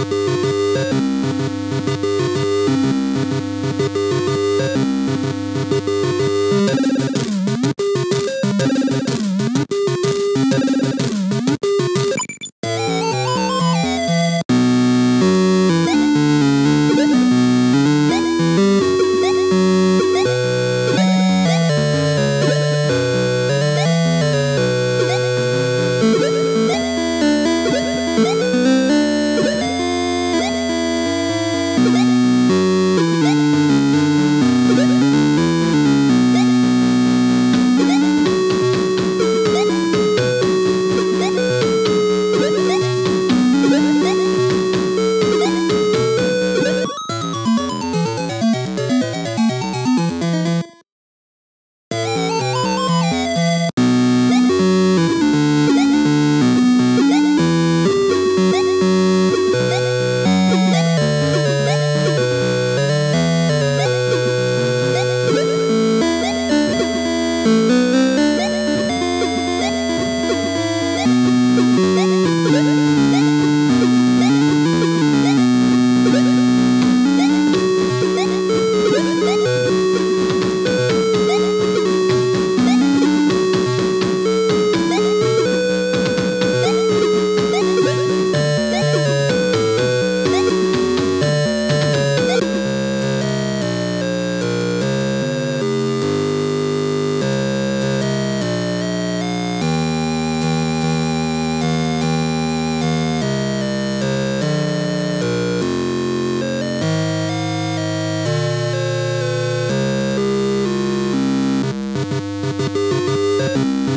Thank you. Música